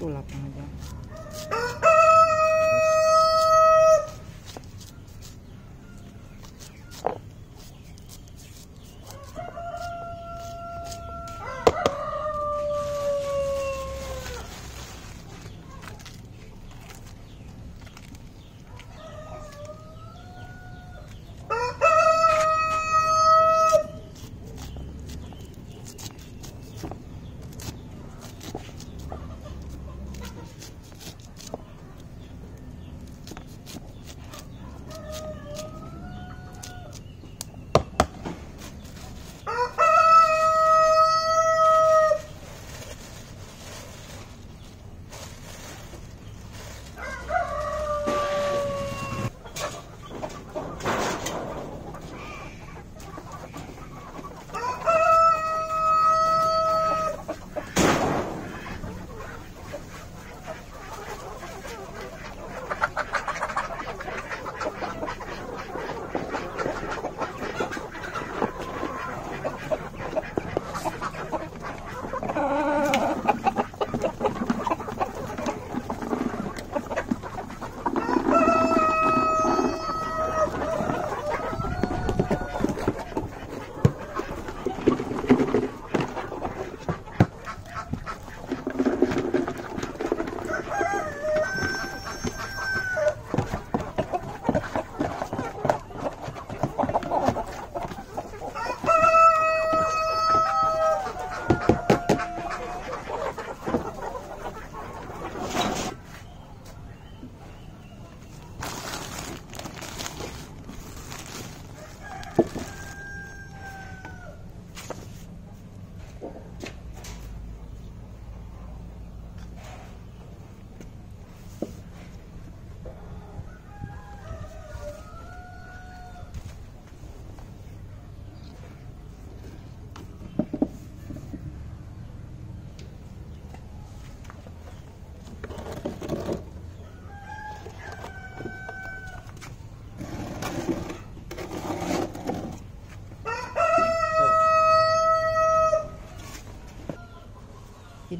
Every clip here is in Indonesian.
sulap aja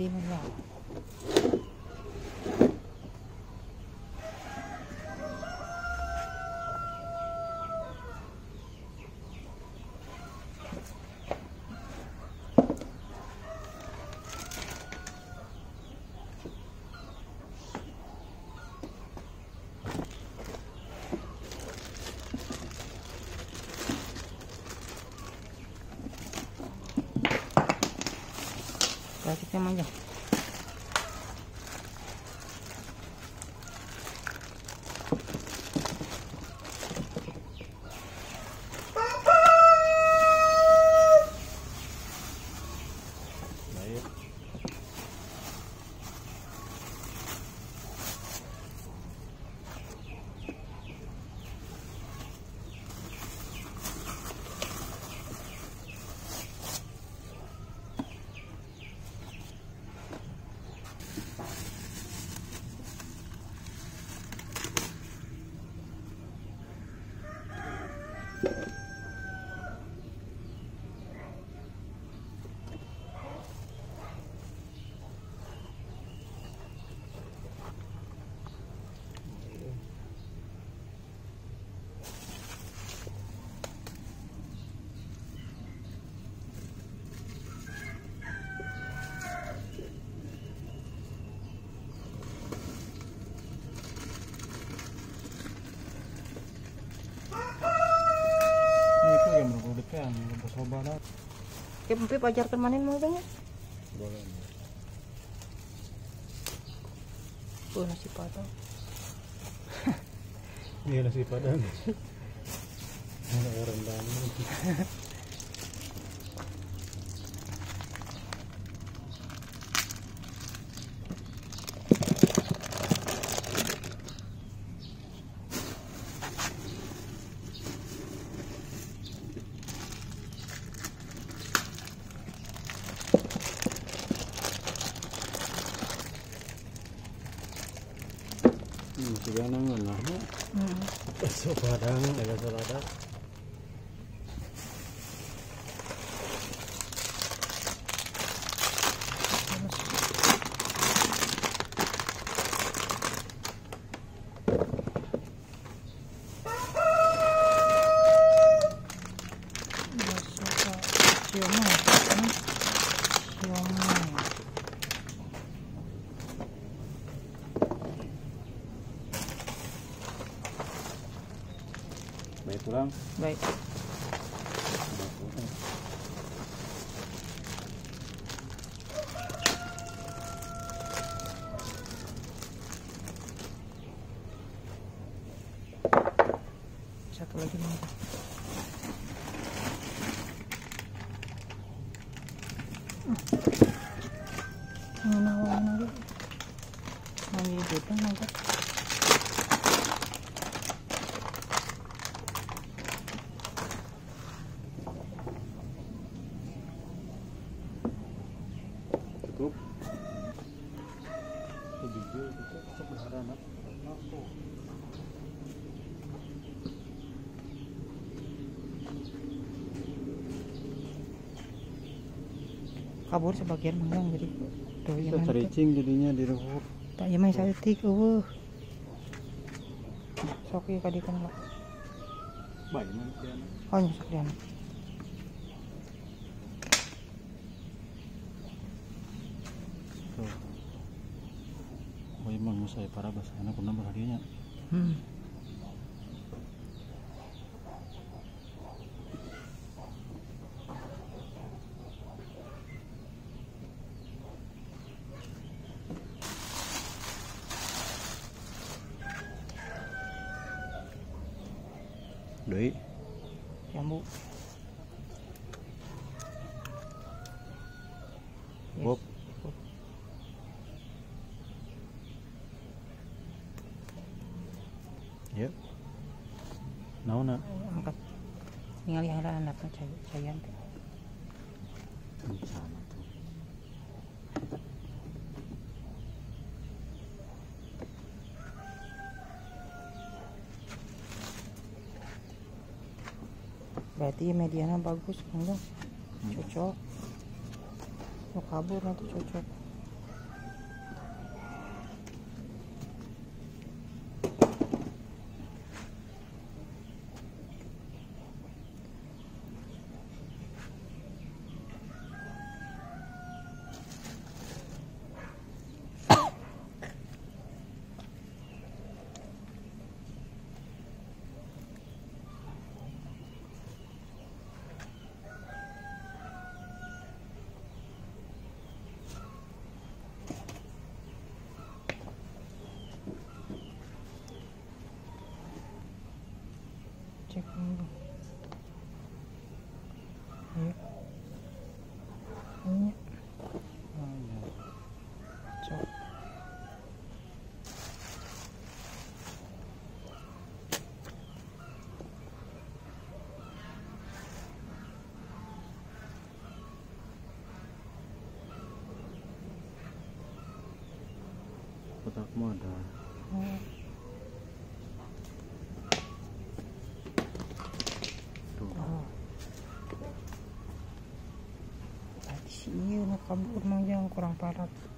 jadi Aqui também mandioca. Yang berkulit kan, lepas obat Oke, Pempip ajarkan manin mau bang ya? boleh. Oh, nasi padang. Iya nasi padang. tiga nangan lah. Hmm. Bakso padang, ada Baik pulang. baik mangga Ang Kabur sebagian manggang jadi. Tuh Itu yang cericing jadinya di ruhuk. Tak ya main saltik eueuh. Sok ieu kadikan lah. Baik mana dia. Oh nyesek dia. Tuh. Oh emang saya para bahasa anak pernah berhadiahnya. Hmm. đấy. Em mũ bốp. Yep. Nấu nữa. Tinggal yang lalat saja sayang. Insya Allah. Berarti mediana bagus manggang. Cocok. Mau kabur nanti cocok. Cek manggang. Ayo. Ini ya. cocok. Kotakmu ada. Oh. Tuh. Oh. Nu kabur manggang kurang parat.